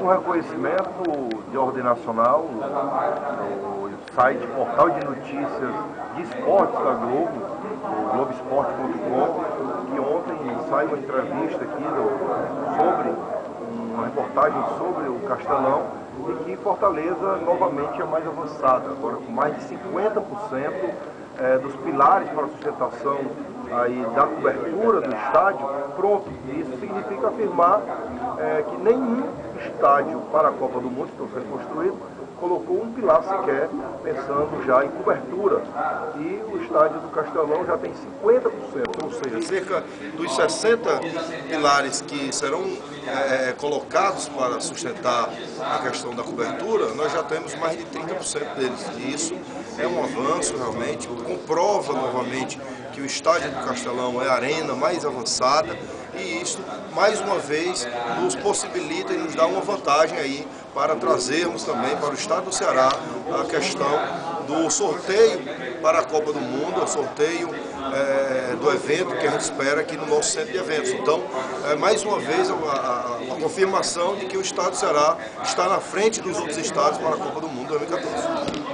um reconhecimento de ordem nacional no site Portal de Notícias de Esportes da Globo, o Globoesporte.com, que ontem sai uma entrevista aqui do, sobre uma reportagem sobre o Castelão e que Fortaleza novamente é mais avançada, agora com mais de 50% é, dos pilares para a sustentação aí da cobertura do estádio pronto. Isso significa afirmar é, que nenhum estádio para a Copa do Mundo está sendo construído colocou um pilar sequer, pensando já em cobertura. E o estádio do Castelão já tem 50%, ou seja, cerca dos 60 pilares que serão é, colocados para sustentar a questão da cobertura, nós já temos mais de 30% deles. E isso é um avanço realmente, comprova novamente que o estádio do Castelão é a arena mais avançada e isso, mais uma vez, nos possibilita e nos dá uma vantagem aí para trazermos também para o estado do Ceará a questão do sorteio para a Copa do Mundo, o sorteio é, do evento que a gente espera aqui no nosso centro de eventos. Então, é, mais uma vez, a, a, a confirmação de que o estado do Ceará está na frente dos outros estados para a Copa do Mundo 2014.